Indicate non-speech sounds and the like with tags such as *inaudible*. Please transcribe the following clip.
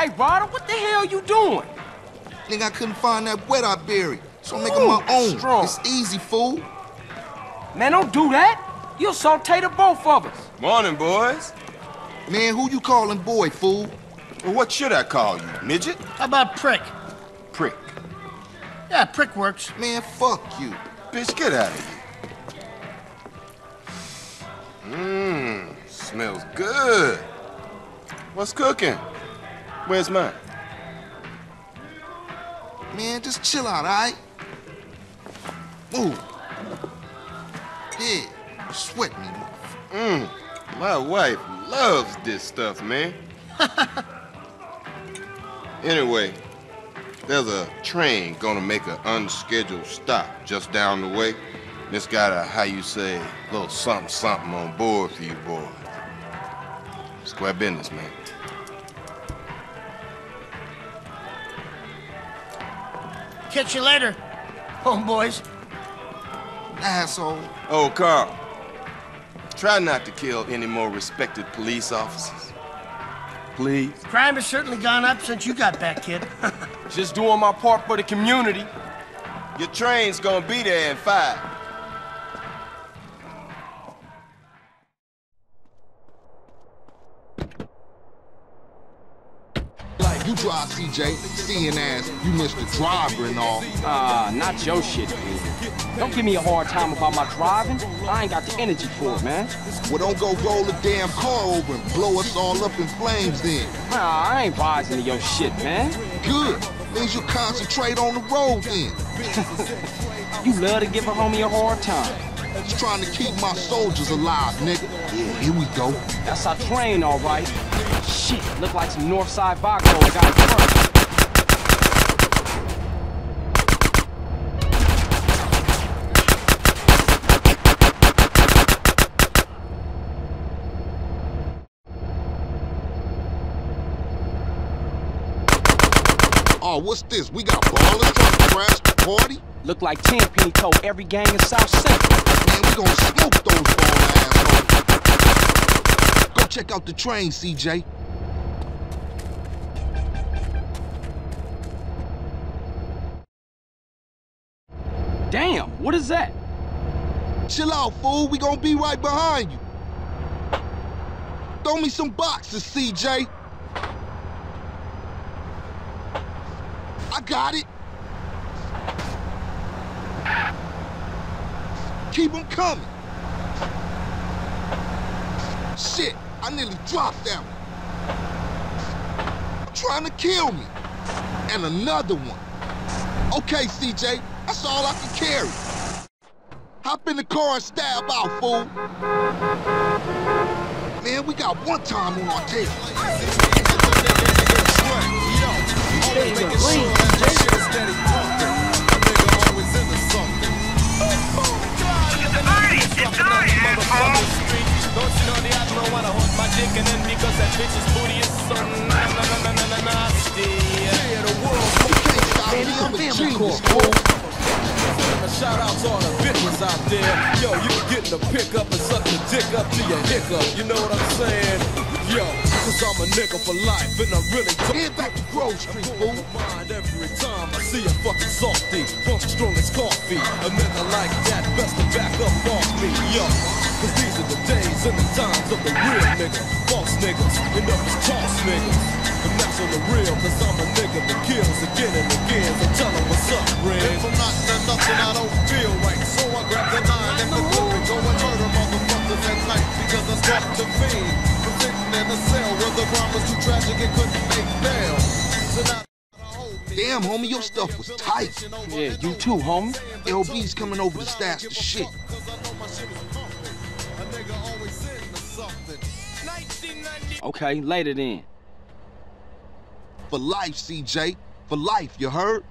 Hey, Ryder, what the hell you doing? Nigga, I couldn't find that wet I buried, so I'm making my own. strong. It's easy, fool. Man, don't do that. You'll saute the both of us. Morning, boys. Man, who you calling boy, fool? Well, what should I call you, midget? How about prick? Prick. Yeah, prick works. Man, fuck you. Bitch, get out of here. Mmm, smells good. What's cooking? Where's mine? Man, just chill out, all right? Move. Yeah, sweat me, motherfucker. Mmm, my wife loves this stuff, man. *laughs* anyway, there's a train gonna make an unscheduled stop just down the way. And It's got a, how you say, little something something on board for you boys. Square business, man. Catch you later, homeboys. Asshole. Oh, Carl. Try not to kill any more respected police officers. Please. Crime has certainly gone up since you got back, kid. *laughs* Just doing my part for the community. Your train's gonna be there in five. You drive, CJ. Seeing as you missed the driver and all. Ah, not your shit, dude. Don't give me a hard time about my driving. I ain't got the energy for it, man. Well, don't go roll the damn car over and blow us all up in flames then. Nah, I ain't rising to your shit, man. Good. Means you concentrate on the road then. *laughs* You love to give a homie a hard time. Just trying to keep my soldiers alive, nigga. Yeah, here we go. That's our train, all right. Shit, look like some Northside Vagos got in front. Oh, what's this? We got Ballas trying to crash the party? Look like Tenpenny told every gang in South Central. Man, we gonna smoke those ball assholes. Check out the train, CJ. Damn, what is that? Chill out, fool. We gonna be right behind you. Throw me some boxes, CJ. I got it. Keep them coming. Shit, I nearly dropped that one. Trying to kill me. And another one. Okay, CJ, that's all I can carry. Hop in the car and stab out, fool. Man, we got one time on our tail. Genius, shout out to all the bitches out there. Yo, you can get in the pickup and suck the dick up to your hiccup. You know what I'm saying? Yo, cause I'm a nigga for life and I really don't Head back to Grove Street, fool. mind every time I see a fucking softy. Funk strong as coffee. A nigga like that best to back up off me. Yo, cause these are the days and the times of the real nigga. False niggas and up as toss niggas. And that's on the real, cause I'm a nigga that kills again and again. So tell 'em what's up, Red. If I'm not done nothing, I don't feel right. So I grab the nine and the whip and go and murder motherfuckers at night because I start to fiend. From sitting in a cell where the crime was too tragic it couldn't make bail. So now Damn, homie, your stuff was tight. Yeah, you too, homie. LB's coming over to stash the shit. a nigga always into something. Okay, later then. For life, CJ. For life, you heard?